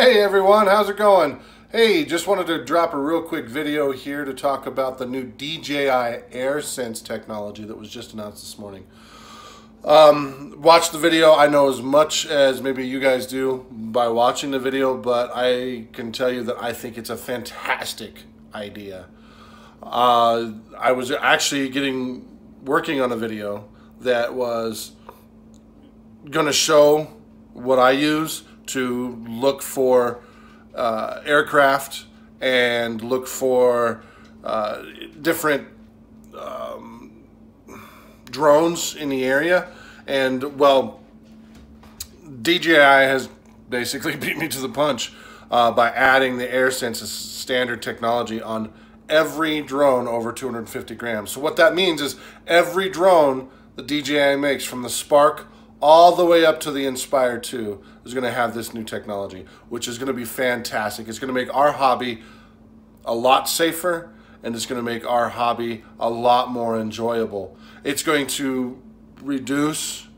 Hey everyone, how's it going? Hey, just wanted to drop a real quick video here to talk about the new DJI AirSense technology that was just announced this morning. Um, watch the video. I know as much as maybe you guys do by watching the video, but I can tell you that I think it's a fantastic idea. Uh, I was actually getting working on a video that was going to show what I use to look for uh, aircraft and look for uh, different um, drones in the area. And well, DJI has basically beat me to the punch uh, by adding the AirSense standard technology on every drone over 250 grams. So what that means is every drone the DJI makes from the Spark all the way up to the Inspire 2 is going to have this new technology, which is going to be fantastic. It's going to make our hobby a lot safer and it's going to make our hobby a lot more enjoyable. It's going to reduce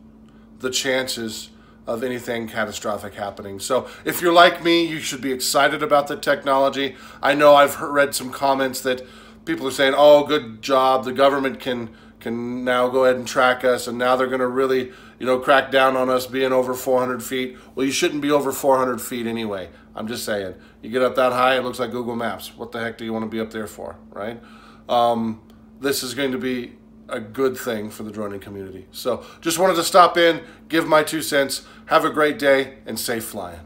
the chances of anything catastrophic happening. So if you're like me, you should be excited about the technology. I know I've read some comments that people are saying, "Oh, good job. The government can can now go ahead and track us, and now they're going to really, you know, crack down on us being over 400 feet." Well, you shouldn't be over 400 feet anyway. I'm just saying. You get up that high, it looks like Google Maps. What the heck do you want to be up there for, right? Um, this is going to be a good thing for the droning community. So just wanted to stop in, give my two cents. Have a great day and safe flying.